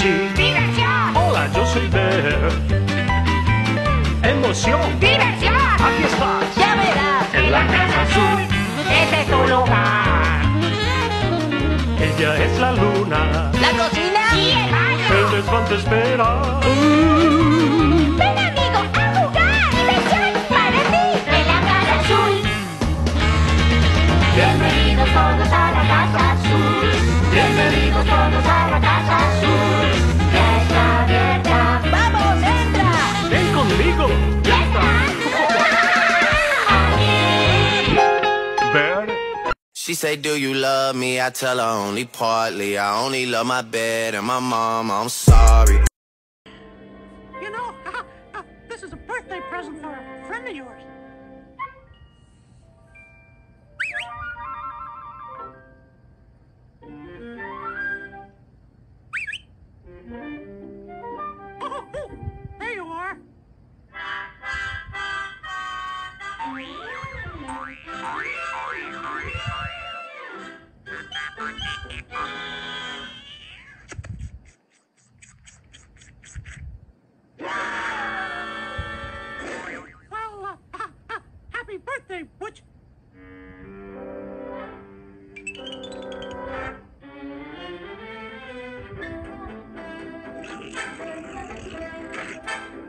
¡Diversión! Hola, yo soy Bear! Emoción. ¡Diversión! Aquí estás. Ya verás. En la Casa Azul. Ese es tu lugar. Ella es la luna. La cocina. Y el baño. El desván te espera. Ven, amigo, a jugar. Diversión para ti. En la Casa Azul. Bienvenidos todos a la Casa Azul. Bienvenidos todos a la Casa Azul. She say, do you love me? I tell her only partly. I only love my bed and my mom. I'm sorry. You know, uh-huh, uh, this is a birthday present for a friend of yours. oh. oh, oh.